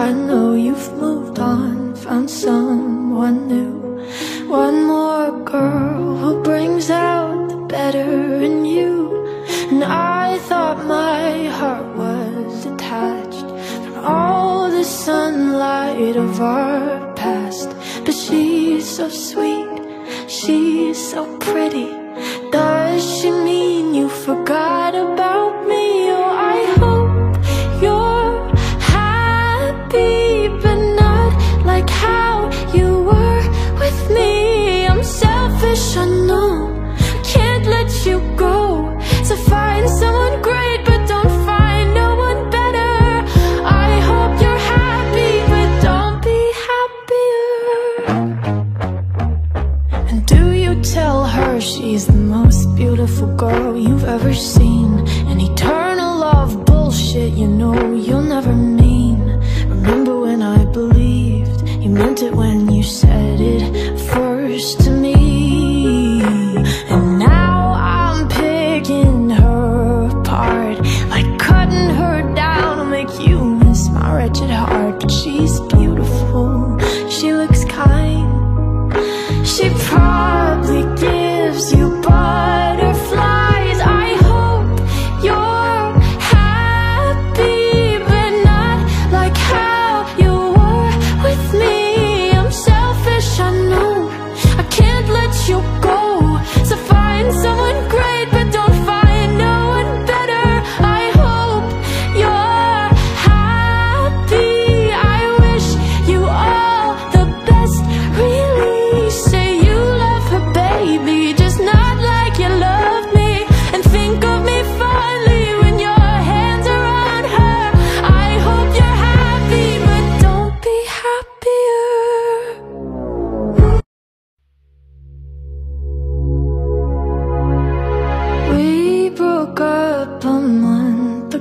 I know you've moved on, found someone new. One more girl who brings out the better in you. And I thought my heart was detached from all the sunlight of our past. But she's so sweet, she's so pretty. Does she? I know Can't let you go So find someone great But don't find no one better I hope you're happy But don't be happier and do you tell her she's the most beautiful girl you've ever seen? An eternal love bullshit you know you'll never mean. She probably